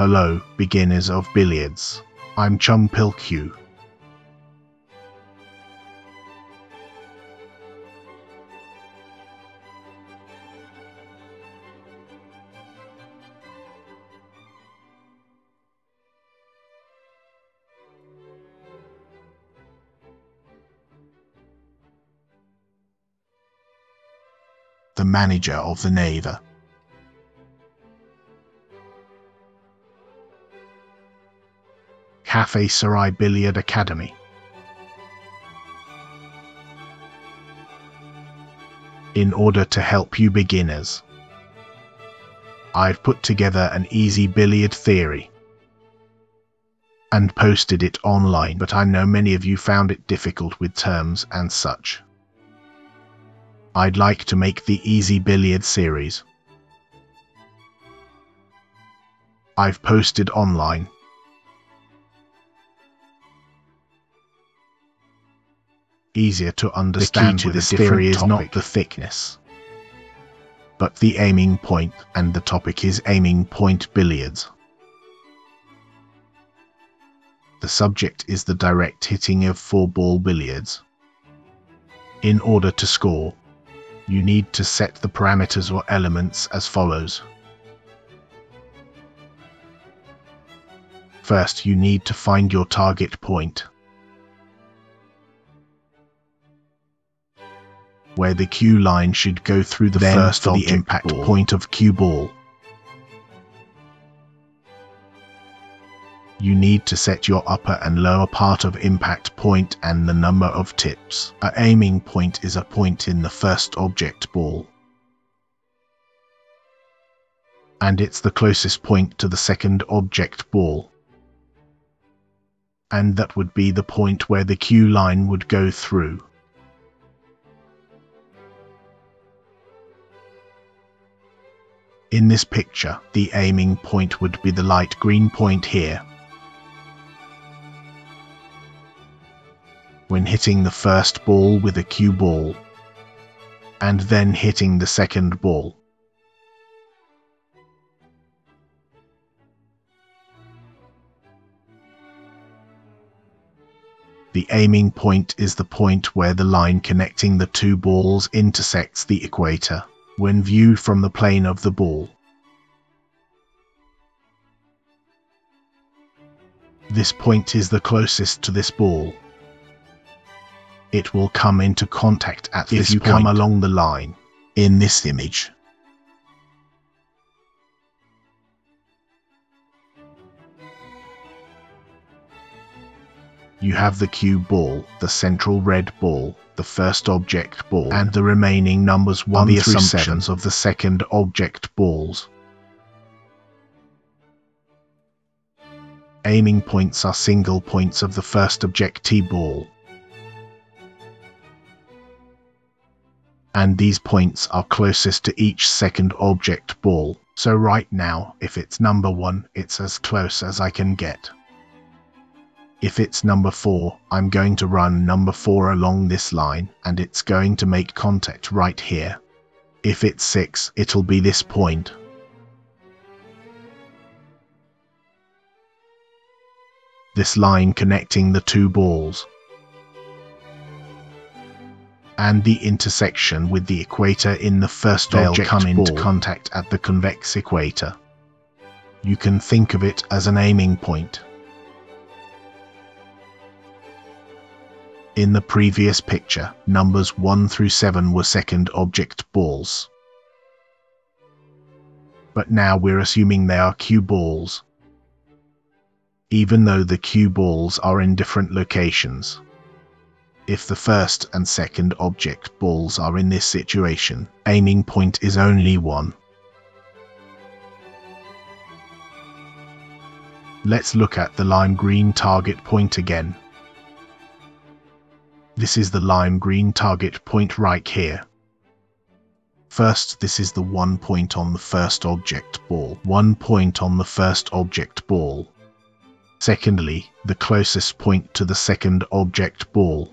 Hello, beginners of billiards. I'm Chum Pilkew. The manager of the Naver. Cafe Seri Billiard Academy. In order to help you beginners, I've put together an easy billiard theory and posted it online, but I know many of you found it difficult with terms and such. I'd like to make the Easy Billiard series. I've posted online easier to understand the key to this theory is not the thickness, but the aiming point, and the topic is aiming point billiards. The subject is the direct hitting of four-ball billiards. In order to score, you need to set the parameters or elements as follows. First, you need to find your target point. Where the cue line should go through the then first for the impact ball. point of cue ball. You need to set your upper and lower part of impact point and the number of tips. A aiming point is a point in the first object ball. And it's the closest point to the second object ball. And that would be the point where the cue line would go through. In this picture, the aiming point would be the light green point here. When hitting the first ball with a cue ball, and then hitting the second ball. The aiming point is the point where the line connecting the two balls intersects the equator when viewed from the plane of the ball. This point is the closest to this ball. It will come into contact at if this you point. come along the line in this image. You have the cue ball, the central red ball, the first object ball, and the remaining numbers 1 the through assumptions 7 of the second object balls. Aiming points are single points of the first objectee ball. And these points are closest to each second object ball. So right now, if it's number 1, it's as close as I can get. If it's number 4, I'm going to run number 4 along this line and it's going to make contact right here. If it's 6, it'll be this point. This line connecting the two balls. And the intersection with the equator in the first they'll come into contact at the convex equator. You can think of it as an aiming point. In the previous picture, numbers 1 through 7 were second object balls. But now we're assuming they are cue balls, even though the cue balls are in different locations. If the first and second object balls are in this situation, aiming point is only one. Let's look at the lime green target point again. This is the lime green target point right here. First, this is the one point on the first object ball, one point on the first object ball. Secondly, the closest point to the second object ball.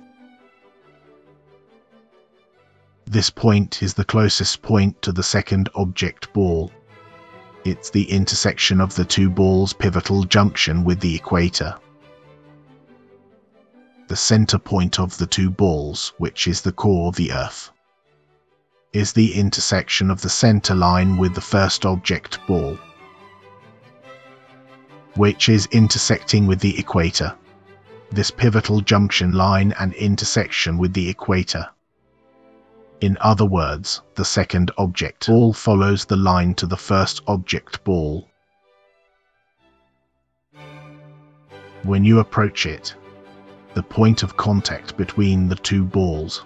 This point is the closest point to the second object ball. It's the intersection of the two balls' pivotal junction with the equator. The center point of the two balls, which is the core of the Earth, is the intersection of the center line with the first object ball, which is intersecting with the equator. This pivotal junction line and intersection with the equator in other words, the second object ball follows the line to the first object ball. When you approach it, the point of contact between the two balls.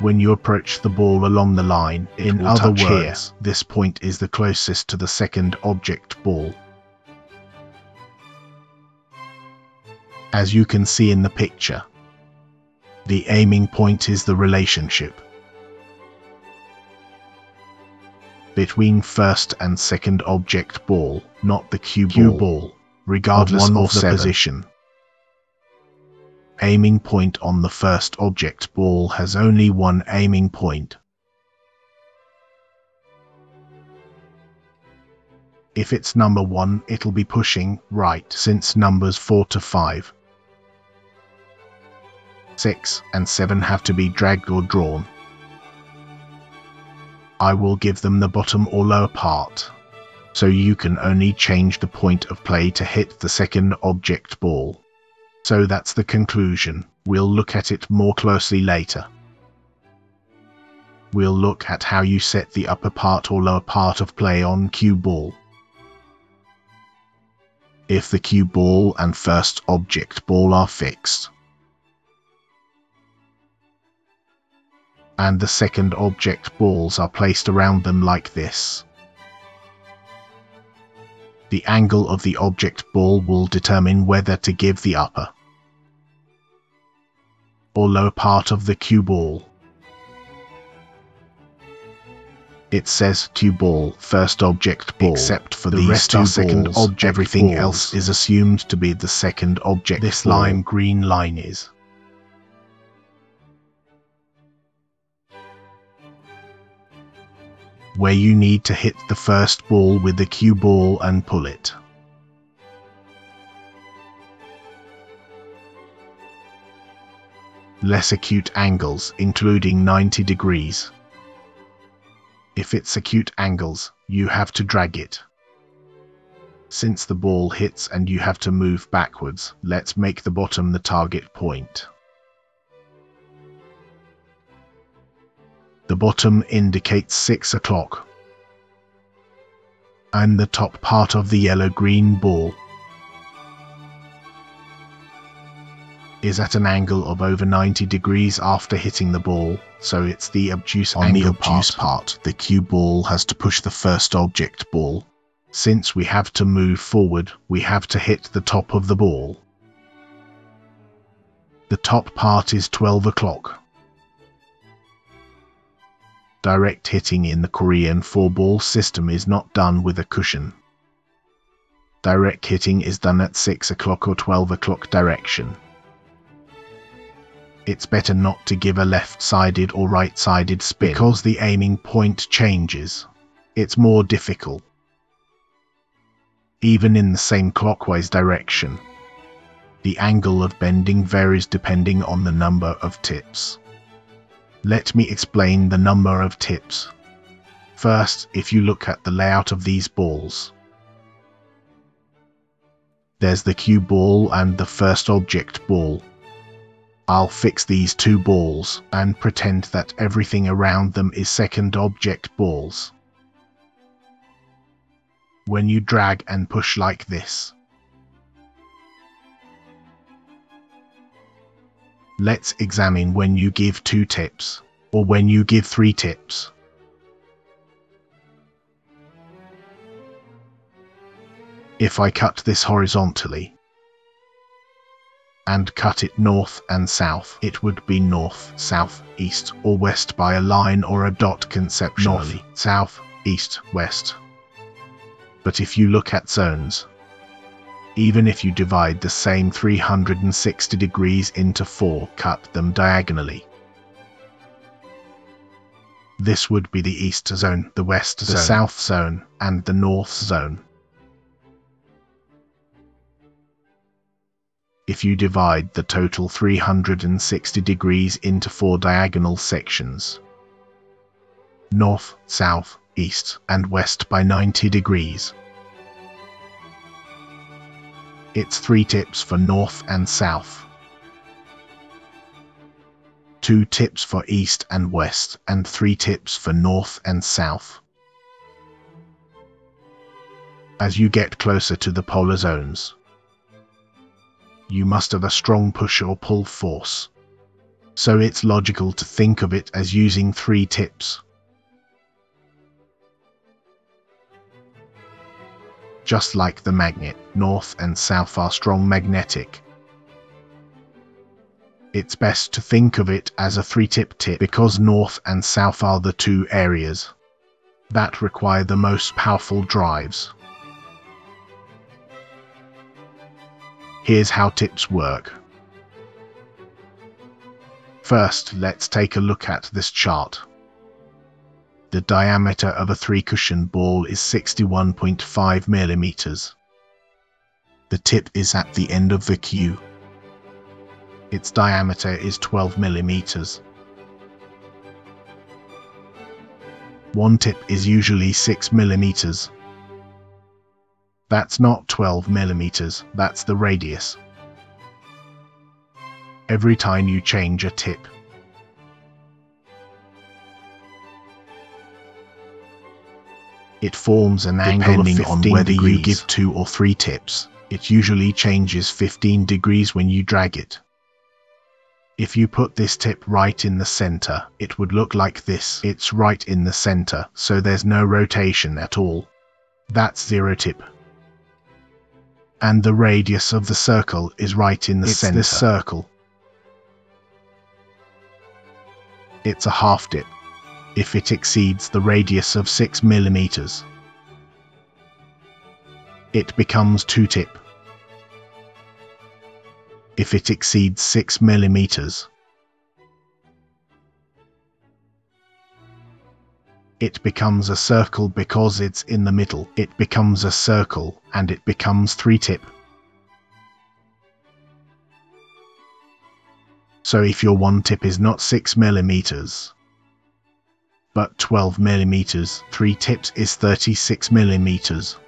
When you approach the ball along the line, in other words, here. this point is the closest to the second object ball. As you can see in the picture, the aiming point is the relationship between first and second object ball, not the cue, ball, ball, regardless of, of the seven. position. Aiming point on the first object ball has only one aiming point. If it's number 1, it'll be pushing right since numbers 4 to 5 6 and 7 have to be dragged or drawn. I will give them the bottom or lower part, so you can only change the point of play to hit the second object ball. So that's the conclusion. We'll look at it more closely later. We'll look at how you set the upper part or lower part of play on cue ball. If the cue ball and first object ball are fixed, and the second object balls are placed around them like this. The angle of the object ball will determine whether to give the upper or lower part of the cue ball. It says cue ball, first object ball, except for the these rest two second balls, object everything balls. else is assumed to be the second object This ball. lime green line is. Where you need to hit the first ball with the cue ball and pull it. Less acute angles, including 90 degrees. If it's acute angles, you have to drag it. Since the ball hits and you have to move backwards, let's make the bottom the target point. The bottom indicates 6 o'clock. And the top part of the yellow-green ball is at an angle of over 90 degrees after hitting the ball, so it's the obtuse On angle the obtuse part. part. The cue ball has to push the first object ball. Since we have to move forward, we have to hit the top of the ball. The top part is 12 o'clock. Direct hitting in the Korean four-ball system is not done with a cushion. Direct hitting is done at 6 o'clock or 12 o'clock direction. It's better not to give a left-sided or right-sided spin because the aiming point changes. It's more difficult. Even in the same clockwise direction, the angle of bending varies depending on the number of tips. Let me explain the number of tips. First, if you look at the layout of these balls, there's the cue ball and the first object ball. I'll fix these two balls and pretend that everything around them is second object balls. When you drag and push like this, Let's examine when you give two tips, or when you give three tips. If I cut this horizontally, and cut it north and south, it would be north, south, east, or west by a line or a dot conceptually. North, south, east, west. But if you look at zones, even if you divide the same 360 degrees into four, cut them diagonally. This would be the east zone, the west the zone, south zone, and the north zone. If you divide the total 360 degrees into four diagonal sections, north, south, east, and west by 90 degrees, it's three tips for north and south two tips for east and west, and three tips for north and south. As you get closer to the polar zones, you must have a strong push or pull force, so it's logical to think of it as using three tips. Just like the magnet, north and south are strong magnetic, it's best to think of it as a three-tip tip because north and south are the two areas that require the most powerful drives. Here's how tips work. First, let's take a look at this chart. The diameter of a three-cushion ball is 61.5 millimeters. The tip is at the end of the cue. Its diameter is 12 millimeters. One tip is usually 6 millimeters. That's not 12 millimeters, that's the radius. Every time you change a tip, it forms an Depending angle on whether degrees. you give two or three tips. It usually changes 15 degrees when you drag it. If you put this tip right in the center, it would look like this. It's right in the center, so there's no rotation at all. That's zero tip. And the radius of the circle is right in the it's center. This circle. It's a half tip if it exceeds the radius of 6 millimeters. It becomes 2 tip if it exceeds 6 millimeters. It becomes a circle because it's in the middle. It becomes a circle and it becomes 3 tip. So if your one tip is not 6 millimeters, but 12 millimeters, 3 tips is 36 millimeters.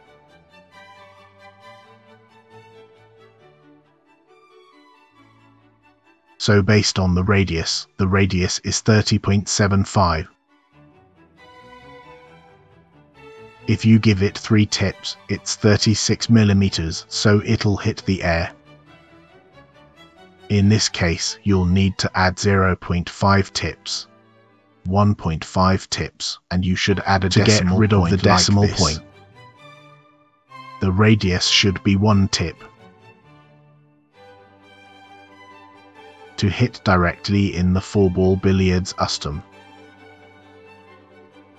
so based on the radius, the radius is 30.75. If you give it 3 tips, it's 36 millimeters, so it'll hit the air. In this case, you'll need to add 0.5 tips, 1.5 tips, and you should add a to decimal get rid of the decimal like point. The radius should be 1 tip, to hit directly in the four-ball billiards ustum.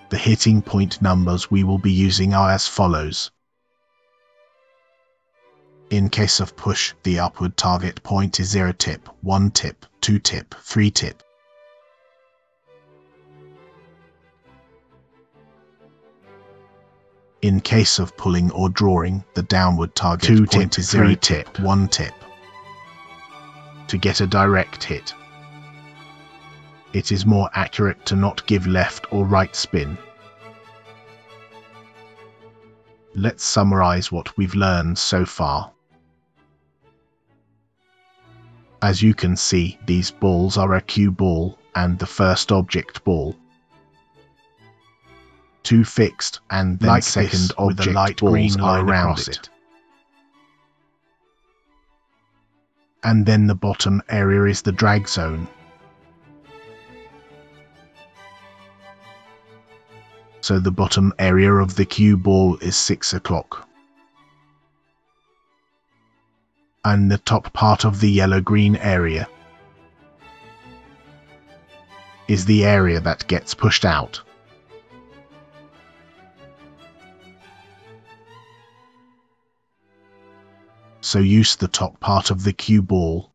The hitting point numbers we will be using are as follows. In case of push, the upward target point is 0 tip, 1 tip, 2 tip, 3 tip. In case of pulling or drawing, the downward target two tip, is 0 tip, 1 tip, to get a direct hit. It is more accurate to not give left or right spin. Let's summarize what we've learned so far. As you can see, these balls are a cue ball and the first object ball. Two fixed and then like second object with light green line around it. it. and then the bottom area is the drag zone. So the bottom area of the cue ball is 6 o'clock. And the top part of the yellow-green area is the area that gets pushed out. So use the top part of the cue ball.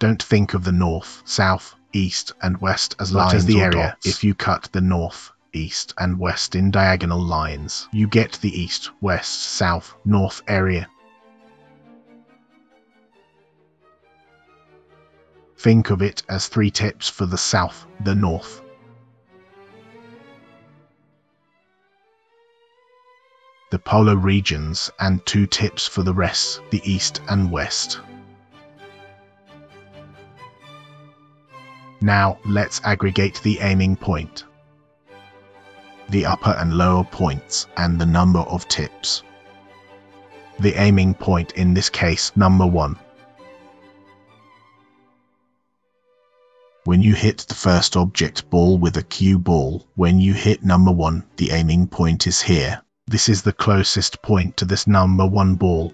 Don't think of the north, south, east, and west as lines as the area. Dots. If you cut the north, east, and west in diagonal lines, you get the east, west, south, north area. Think of it as three tips for the south, the north. The polar regions and two tips for the rest, the east and west. Now let's aggregate the aiming point, the upper and lower points, and the number of tips. The aiming point in this case number 1. When you hit the first object ball with a cue ball, when you hit number 1, the aiming point is here. This is the closest point to this number 1 ball.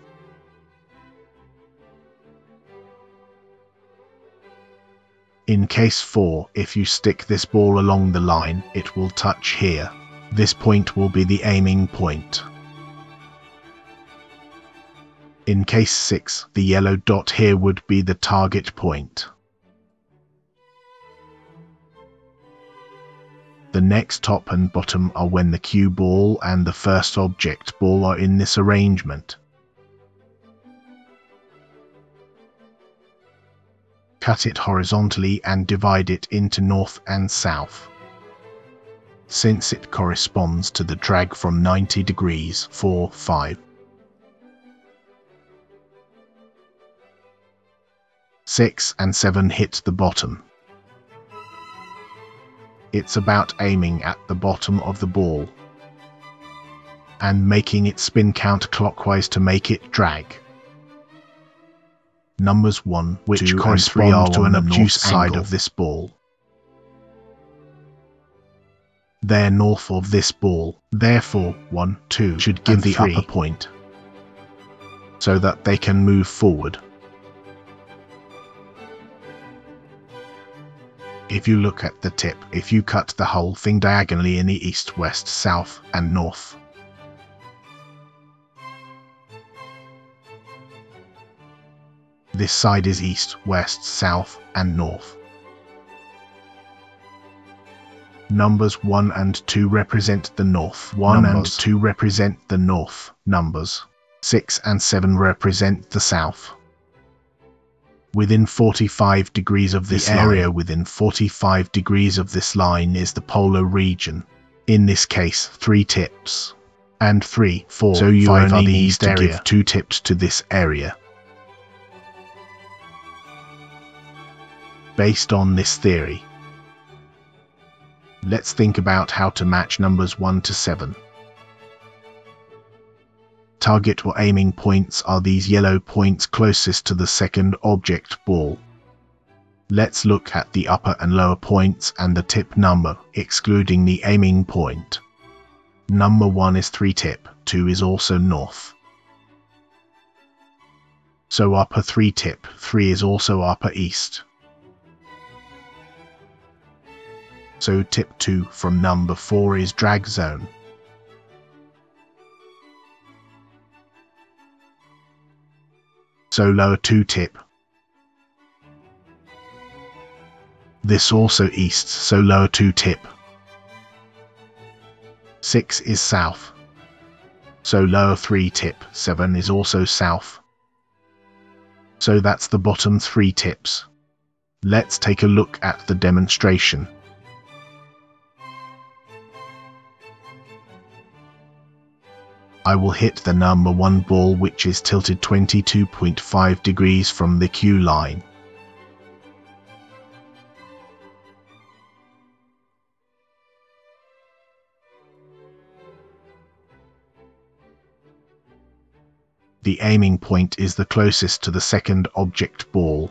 In case 4, if you stick this ball along the line, it will touch here. This point will be the aiming point. In case 6, the yellow dot here would be the target point. The next top and bottom are when the cue ball and the first object ball are in this arrangement. cut it horizontally and divide it into north and south. Since it corresponds to the drag from 90 degrees 4, 5. 6 and 7 hit the bottom. It's about aiming at the bottom of the ball and making it spin counterclockwise to make it drag numbers 1, which correspond to an obtuse side of this ball. They're north of this ball, therefore 1, 2 should give the three, upper point, so that they can move forward. If you look at the tip, if you cut the whole thing diagonally in the east, west, south, and north, This side is east, west, south, and north. Numbers 1 and 2 represent the north. 1 numbers. and 2 represent the north numbers. 6 and 7 represent the south. Within 45 degrees of this area, line. within 45 degrees of this line is the polar region. In this case, 3 tips. And 3, 4, so you 5 only need to area. give 2 tips to this area. based on this theory. Let's think about how to match numbers 1 to 7. Target or aiming points are these yellow points closest to the second object ball. Let's look at the upper and lower points and the tip number, excluding the aiming point. Number 1 is 3 tip, 2 is also north. So upper 3 tip, 3 is also upper east. so tip 2 from number 4 is drag zone. So lower 2 tip. This also east, so lower 2 tip. 6 is south. So lower 3 tip, 7 is also south. So that's the bottom 3 tips. Let's take a look at the demonstration. I will hit the number 1 ball which is tilted 22.5 degrees from the cue line. The aiming point is the closest to the second object ball.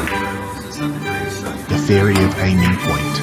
theory of aiming point.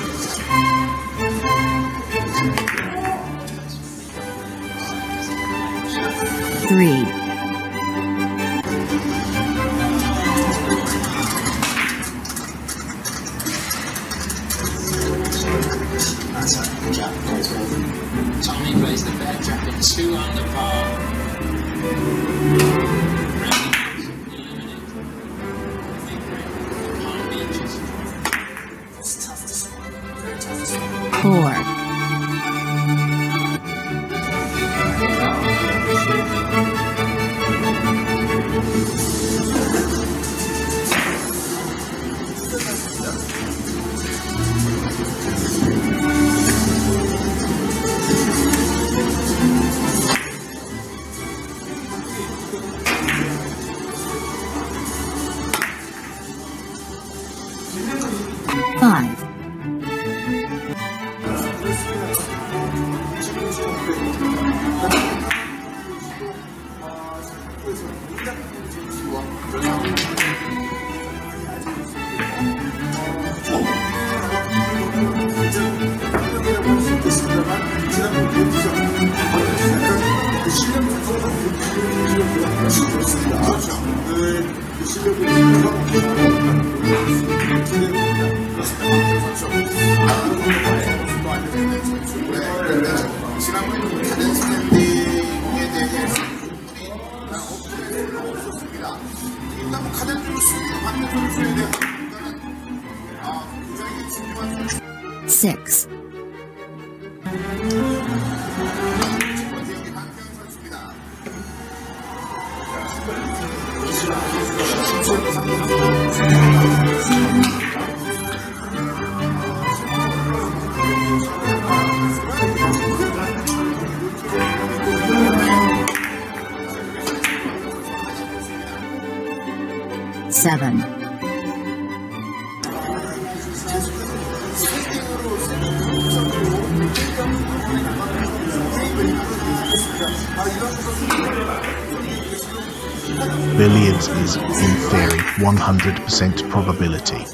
Billiards is, in theory, 100% probability.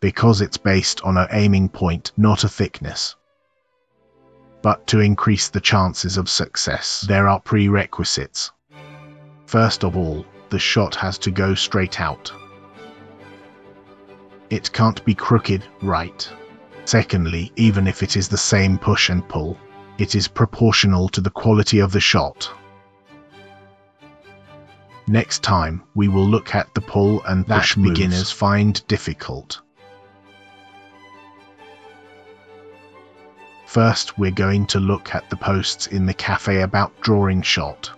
Because it's based on a aiming point, not a thickness. But to increase the chances of success, there are prerequisites. First of all, the shot has to go straight out. It can't be crooked, right? Secondly, even if it is the same push and pull, it is proportional to the quality of the shot. Next time, we will look at the pull and that Push moves. beginners find difficult. First, we're going to look at the posts in the cafe about drawing shot.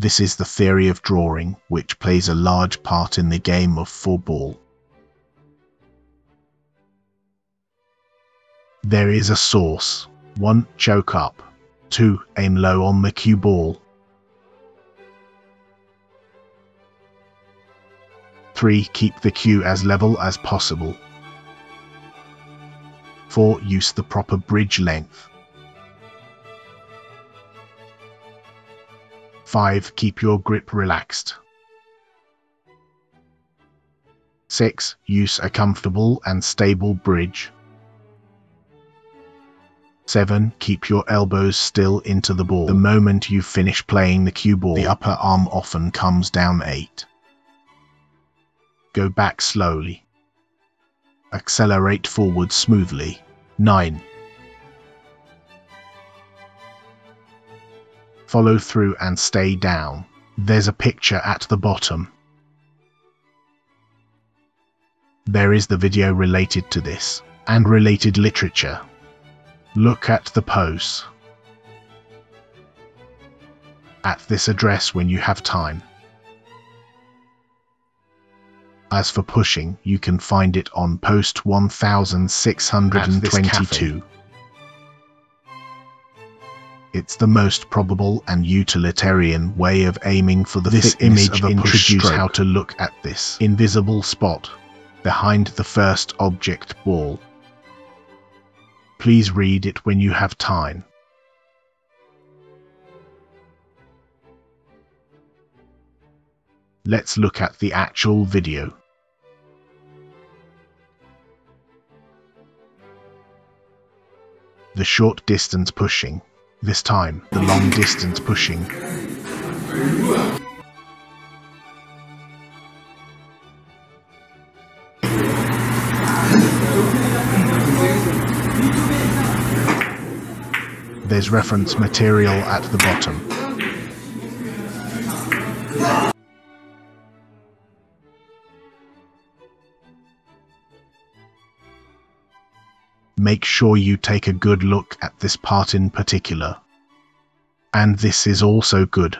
This is the theory of drawing, which plays a large part in the game of four ball. There is a source. 1. Choke up. 2. Aim low on the cue ball. 3. Keep the cue as level as possible. 4. Use the proper bridge length. 5. Keep your grip relaxed. 6. Use a comfortable and stable bridge. 7. Keep your elbows still into the ball. The moment you finish playing the cue ball, the upper arm often comes down 8. Go back slowly. Accelerate forward smoothly. 9. Follow through and stay down. There's a picture at the bottom. There is the video related to this, and related literature. Look at the pose. At this address when you have time. As for pushing, you can find it on post 1622. It's the most probable and utilitarian way of aiming for the This image of introduce how to look at this invisible spot. behind the first object ball. Please read it when you have time. Let's look at the actual video. The short distance pushing. This time, the long distance pushing. There's reference material at the bottom. Make sure you take a good look at this part in particular. And this is also good.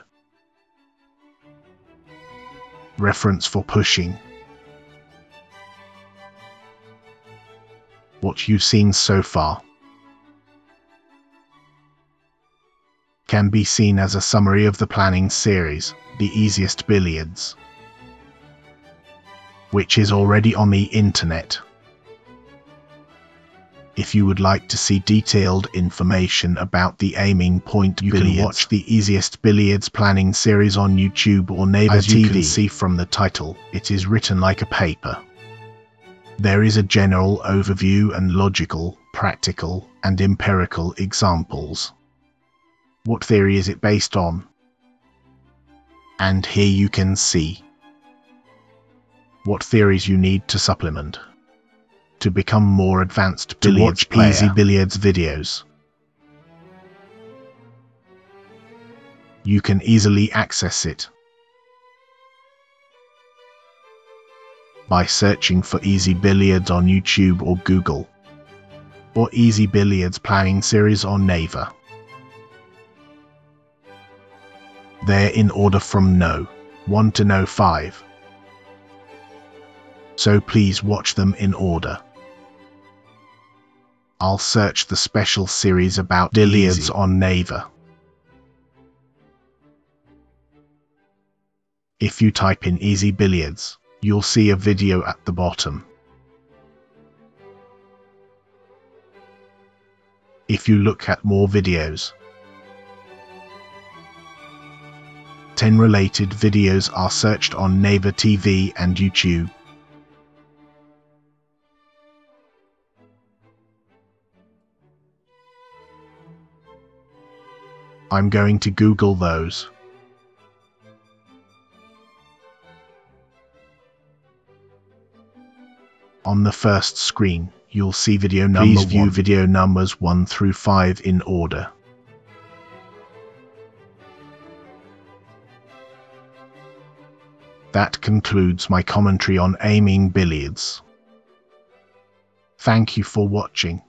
Reference for pushing. What you've seen so far can be seen as a summary of the planning series, The Easiest Billiards, which is already on the internet. If you would like to see detailed information about the aiming point you billiards, can watch the Easiest Billiards planning series on YouTube or Naver As TV. you can see from the title, it is written like a paper. There is a general overview and logical, practical, and empirical examples. What theory is it based on? And here you can see what theories you need to supplement to become more advanced to watch player. Easy Billiards videos. You can easily access it by searching for Easy Billiards on YouTube or Google, or Easy Billiards Playing Series on Naver. They're in order from no 1 to no 5. So please watch them in order. I'll search the special series about billiards on Naver. If you type in Easy Billiards, you'll see a video at the bottom. If you look at more videos, 10 related videos are searched on Naver TV and YouTube. I'm going to Google those. On the first screen, you'll see video number Please view one. video numbers 1 through 5 in order. That concludes my commentary on aiming billiards. Thank you for watching.